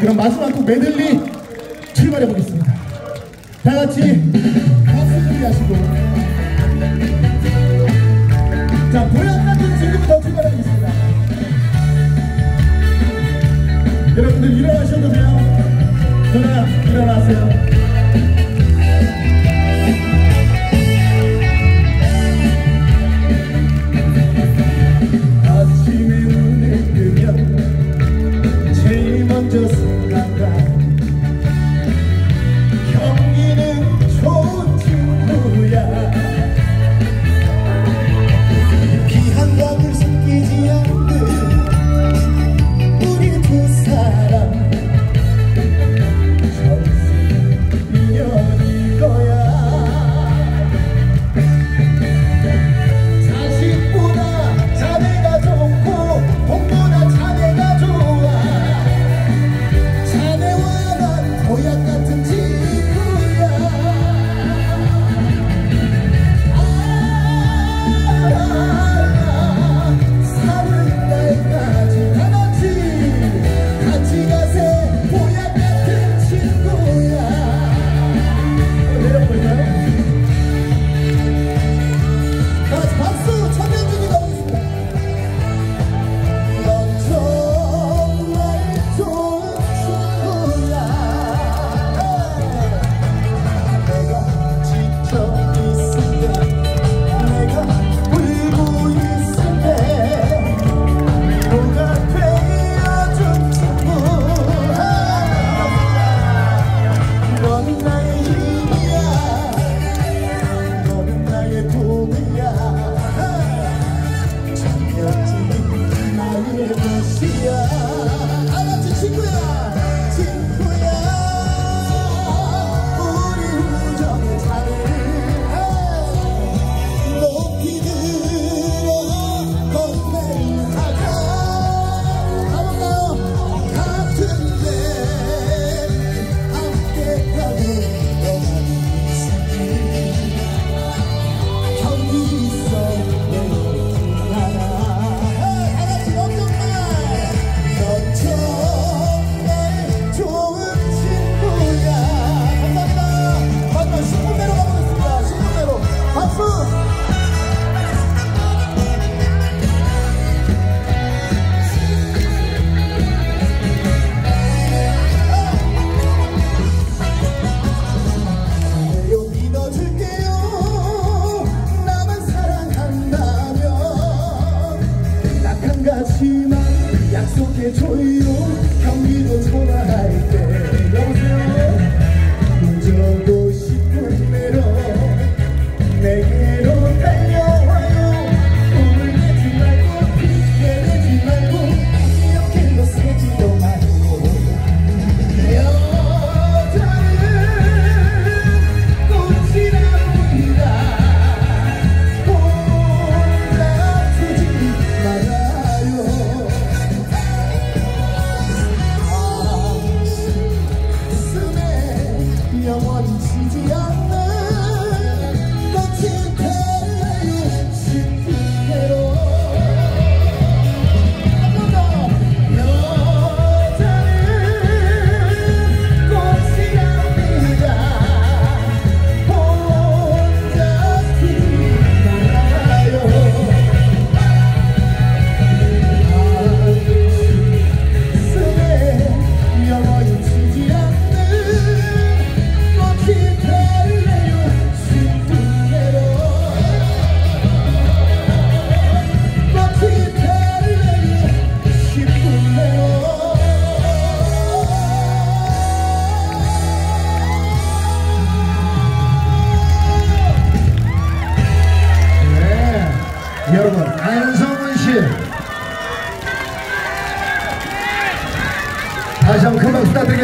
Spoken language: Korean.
그럼 마지막 곡 메들리 출발해 보겠습니다. 다 같이 박수 준비하시고 자 보약 같은 지금부터 출발하겠습니다. 여러분들 일어나셔도 돼요. 누나 일어나세요. 내게로 달려 no want? 여러분 안성훈 씨 다시 한번 큰 박수 부탁드리겠습니다.